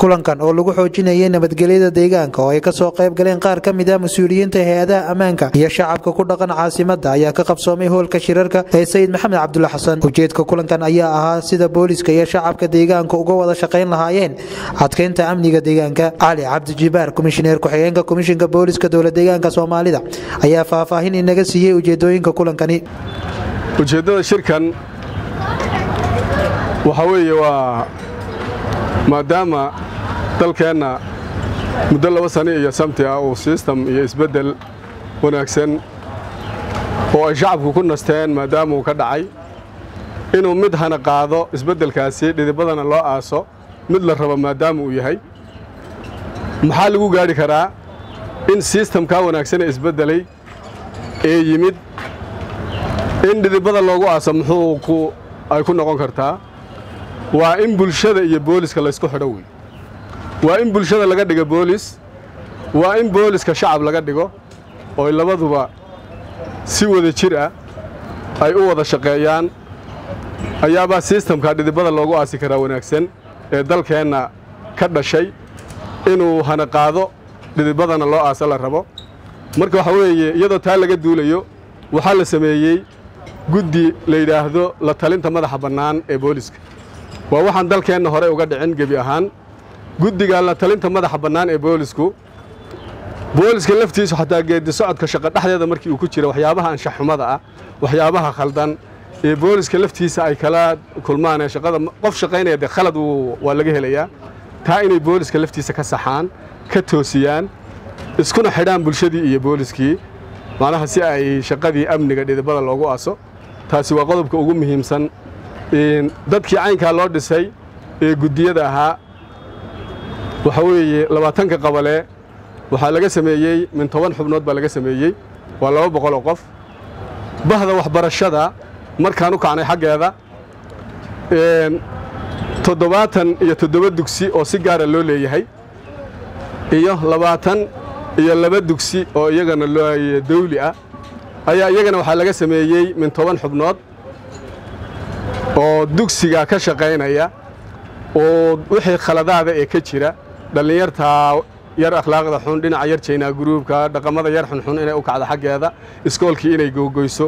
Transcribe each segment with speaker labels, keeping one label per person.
Speaker 1: kulankan oo lagu xoojinayay nabadgelyada deegaanka oo ay ka soo qayb galeen qaar ka mid a mas'uuliyiinta hay'adaha ammaanka iyo shacabka ku dhaqan caasimada ayaa ka qabsoomay hoolka shirarka ee sayid maxamed cabdulla xasan. Ujeedka kulankan ayaa ahaa sida booliska iyo shacabka deegaanka uga wada shaqayn lahaayeen adkeynta amniga deegaanka. Cali cabdi jibaar komishineer ku-xigeenka komishinka booliska dowla deegaanka soomaalida ayaa faahfaahin inaga siiyey ujeedooyinka kulankani.
Speaker 2: Ujeeddada shirkan waxaa weeye waa maadaama dalkeenna muddo laba sano iyo samti ah uu sistem iyo isbeddel wanaagsan oo ay shacabku ku nasteen maadaama uu ka dhacay inuu mid hana qaado isbeddelkaasi dhidibadana loo aaso mid la rabo maadaama uu yahay. Maxaa lagu gaadhi karaa in sistamkaa wanaagsan ee isbeddelay ee yimid? In dhidibada loogu aaso muxuu ay ku noqon kartaa? Waa in bulshada iyo booliska laysku xidho wey waa in bulshada laga dhigo boolis. Waa in booliska shacab laga dhigo ooy labaduba si wada jir ah ay u wada shaqeeyaan. Ayaabaa sistamka dhidibada loogu aasi karaa wanaagsan ee dalkeenna ka dhashay inuu hana qaado dhidibadana loo aaso la rabo. Marka waxaa weeye iyadoo taa laga duulayo waxaa la sameeyey guddi la yidhaahdo la talinta madaxa bannaan ee booliska. Waa waxaan dalkeenna hore uga dhicin gebi ahaan guddiga la talinta madaxa bannaan ee boolisku booliska laftiisu xataa geedi socodka shaqo dhexdeeda markii uu ku jira waxyaabaha anshaxxumada ah waxyaabaha khaldan ee booliska laftiisa ay kala kulmaan ee shaqada qof shaqaynaya dee khalad waa laga helayaa. Taa inay booliska laftiisa ka saxaan ka toosiyaan iskuna xidhaan bulshadii iyo booliskii macnaha si ay shaqadii amniga dhidibada loogu aso taasi waa qodobka ugu muhiimsan dadkii caynkaa loo dhisay ee guddiyada ahaa waxaa weeye labaatanka qabalee waxaa laga sameeyey min toban xubnood baa laga sameeyey. Waa laba boqol oo qof. Bahda waxbarashada markaan u kacnay xaggeeda toddobaatan iyo toddoba dugsi oo si gaara loo leeyahay iyo labaatan iyo laba dugsi oo iyagana dawli ah ayaa iyagana waxaa laga sameeyey min toban xubnood oo dugsiga ka shaqaynaya oo wixii khaladaada ee ka jira dhallinyartaa yar akhlaaqda xun dhinaca yar jaynaa gruubka dhaqamada yar xunxun inay u kacdo xaggeeda iskoolkii inay googoyso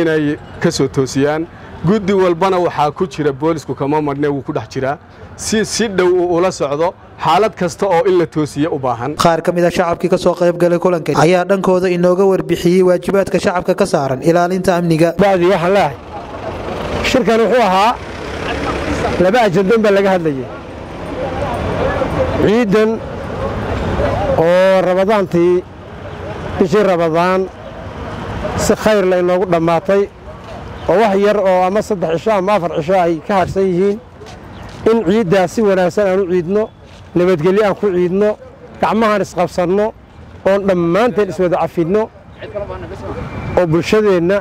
Speaker 2: inay ka soo toosiyaan. Guddi walbana waxaa ku jira boolisku kama madhne wuu ku dhex jiraa si si dhow uu ula socdo xaalad kasta oo in la toosiye u baahan.
Speaker 1: Qaar ka mid a shacabkii ka soo qayb galay kulankan ayaa dhankooda inooga warbixiyey waajibaadka shacabka ka saaran ilaalinta amniga.
Speaker 3: Bacdi waxaan leehay shirkan wuxuu ahaa laba ajandan baa laga hadlayay ciidan oo rabadaantii bishii rabadaan si khayr inoogu dhammaatay oo wax yar oo ama saddex cisho ama afar cisho ay ka hadhsan yihiin in ciiddaas si wanaagsan aan u ciidno nabadgelyo aan ku ciidno gacmahaan isqabsanno oon dhammaanteen iswada cafidno oo bulshadeenna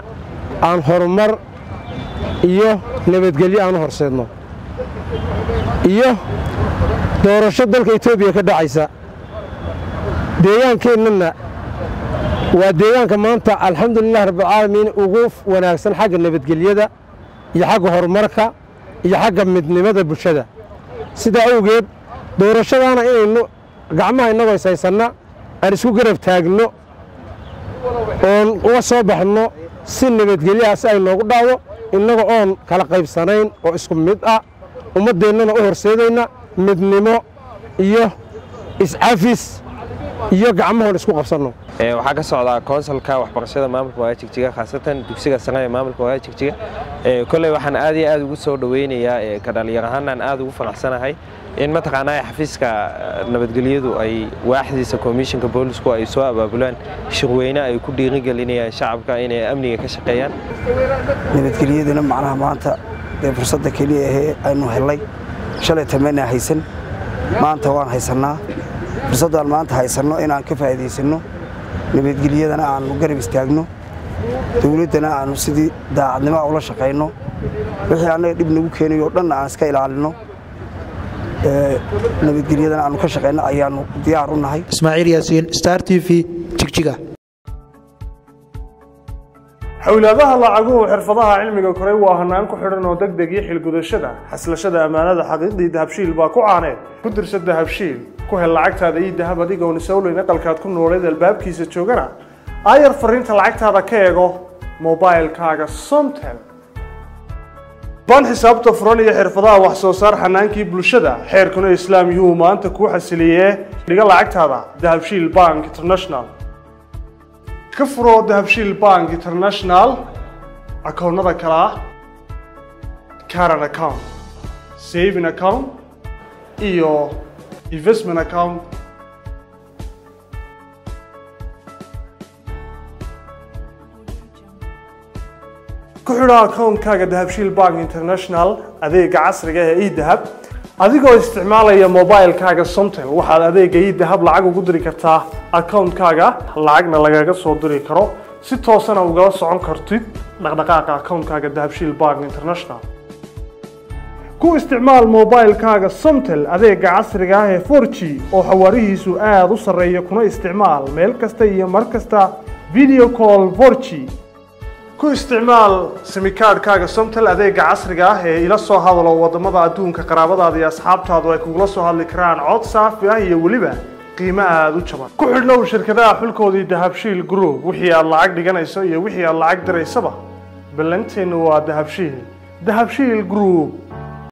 Speaker 3: aan horumar iyo nabadgelyo aan u horseedno. Iyo doorasho dalka etoobiya ka dhacaysa. Deegaankeennana waa deegaanka maanta alxamdulilah rabbilcaalamiin ugu wanaagsan xagga nabadgelyada iyo xagga horumarka iyo xagga midnimada bulshada. Sidaa awgeed doorashadaana inaynu gacmaha innagoo ishaysanna aan isku garab taagno oon uga soo baxno si nabadgelyaha si ay noogu dhacdo innaga oon kala qaybsanayn oo isku mid ah ummaddeennana u horseedayna midnimo iyo iscafis iyo gacmahoon isku qabsanno
Speaker 4: waxaa ka socdaa konsalka waxbarashada maamulka waaga jigjiga khaasatan dugsiga sare ee maamulka waaga jigjiga. Kolley waxaan aad iyo aad ugu soo dhoweynayaa ka dhalinyar ahaanaan aad ugu faraxsanahay in mataqaanaa xafiiska nabadgelyadu ay waaxdiisa komishinka boolisku ay soo abaabulaan. Shirweyne ay ku dhiirigelinayaan shacabka inay amniga ka shaqeeyaan.
Speaker 5: Nabadgelyaduna macnaha maanta dee fursadda keliya ahee aynu hellay shalay tamayna haysan. Maanta waan haysannaa fursaddaan maanta haysanno inaan ka faa'iidaysanno. Nabadgelyadana aannu garab istaagno. Dawladdana aannu sidii daacadnimoa ula shaqayno. Wixii annaga dhib nagu keenayo o dhanna aan iska ilaalinno nabadgelyadana aannu ka shaqayno ayaannu diyaar u nahay.
Speaker 1: Ismaaciil yaasiin star t v jigjiga
Speaker 6: xowlaadaha lacaguhu xirfadaha cilmiga koray waa hanaan ku xidhan oo deg deg iyo xilgudashada. Xaslashada ammaanada xaqiiqdii dahabshiil baa ku caaneed ku dirsa dahabshiil ku hel lacagtaada iyo dahab adigoon isowleyn aqalkaad ku nooleed albaabkiisa joogana. Aayar fariinta lacagtaada ka eego mobailkaaga somtel. Baan xisaabta furan iyo xirfadaha wax soo saar xanaankii bulshada xeerkuna islaam yuhu maanta kuu xasiliyee dhiga lacagtaada dahabshiil bank international ka furo dahabshiil bank international akoonnada kale ah caran account saving account iyo investment account. Ku xidho akoonkaaga dahabshiil bank international adeega casriga ee edahab adigoo isticmaalaya mobilkaaga somtel waxaad adeega edahab lacag ugu diri kartaa akoonkaaga lacagna lagaga soo diri karo. Si toosana ugala socon kartid dhaqdhaqaaqa akoonkaaga dahabshiil bank international. Ku isticmaal mobilkaaga somtel adeega casriga ah ee 4g oo xawaarihiisu aada u sarreeya kuna isticmaal meel kasta iyo mar kasta video call 4g ku isticmaal simikaadhkaaga somtel adeega casriga ah ee ila soo hadalo waddamada adduunka qaraabadaada iyo asxaabtaadu ay kugula soo hadli karaan cod saafi ah iyo weliba qiimo aada u jaban. Ku xidhnow shirkadaha xulkoodii dahabshiil group wixii aad lacag dhiganayso iyo wixii aad lacag diraysaba. Ballanteennu waa dahabshiil dahabshiil group